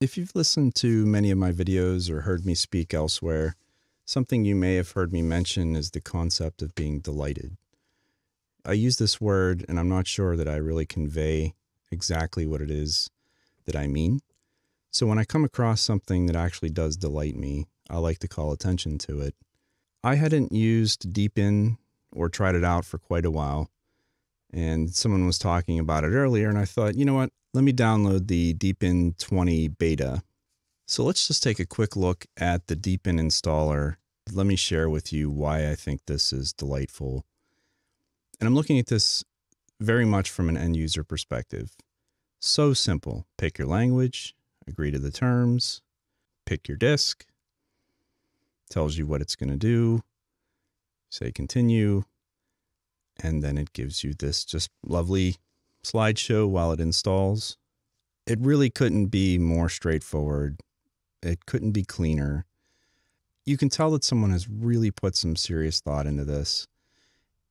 If you've listened to many of my videos or heard me speak elsewhere, something you may have heard me mention is the concept of being delighted. I use this word and I'm not sure that I really convey exactly what it is that I mean. So when I come across something that actually does delight me, I like to call attention to it. I hadn't used Deepin or tried it out for quite a while, and someone was talking about it earlier, and I thought, you know what? Let me download the Deepin 20 beta. So let's just take a quick look at the Deepin installer. Let me share with you why I think this is delightful. And I'm looking at this very much from an end user perspective. So simple. Pick your language, agree to the terms, pick your disk, tells you what it's going to do, say continue, and then it gives you this just lovely slideshow while it installs. It really couldn't be more straightforward. It couldn't be cleaner. You can tell that someone has really put some serious thought into this,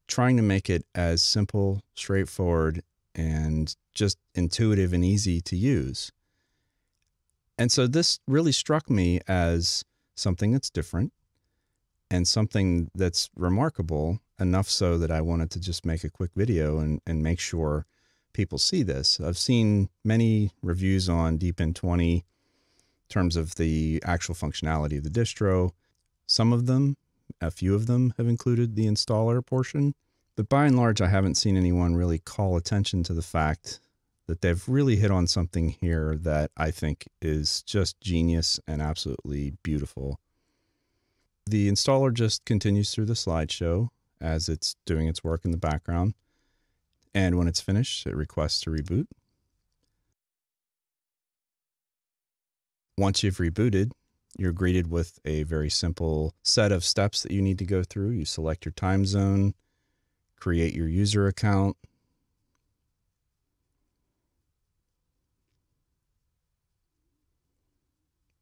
trying to make it as simple, straightforward, and just intuitive and easy to use. And so this really struck me as something that's different and something that's remarkable enough so that I wanted to just make a quick video and, and make sure people see this. I've seen many reviews on Deepin 20 in terms of the actual functionality of the distro. Some of them, a few of them, have included the installer portion. But by and large, I haven't seen anyone really call attention to the fact that they've really hit on something here that I think is just genius and absolutely beautiful. The installer just continues through the slideshow as it's doing its work in the background. And when it's finished, it requests to reboot. Once you've rebooted, you're greeted with a very simple set of steps that you need to go through. You select your time zone, create your user account,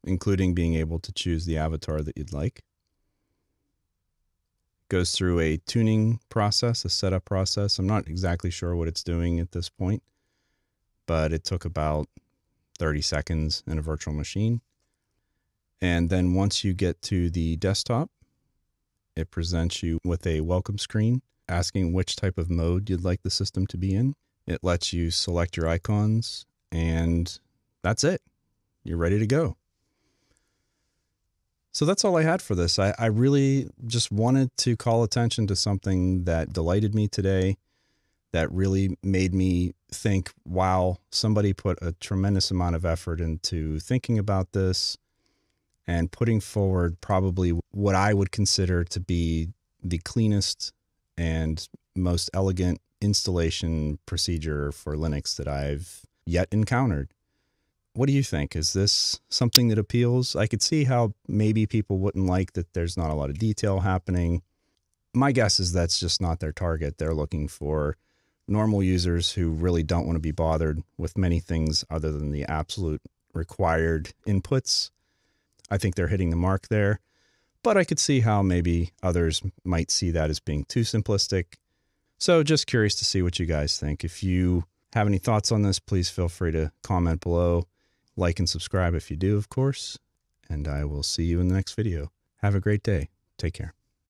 including being able to choose the avatar that you'd like goes through a tuning process, a setup process. I'm not exactly sure what it's doing at this point, but it took about 30 seconds in a virtual machine. And then once you get to the desktop, it presents you with a welcome screen asking which type of mode you'd like the system to be in. It lets you select your icons, and that's it. You're ready to go. So that's all I had for this. I, I really just wanted to call attention to something that delighted me today, that really made me think, wow, somebody put a tremendous amount of effort into thinking about this and putting forward probably what I would consider to be the cleanest and most elegant installation procedure for Linux that I've yet encountered. What do you think? Is this something that appeals? I could see how maybe people wouldn't like that there's not a lot of detail happening. My guess is that's just not their target. They're looking for normal users who really don't want to be bothered with many things other than the absolute required inputs. I think they're hitting the mark there. But I could see how maybe others might see that as being too simplistic. So just curious to see what you guys think. If you have any thoughts on this, please feel free to comment below. Like and subscribe if you do, of course. And I will see you in the next video. Have a great day. Take care.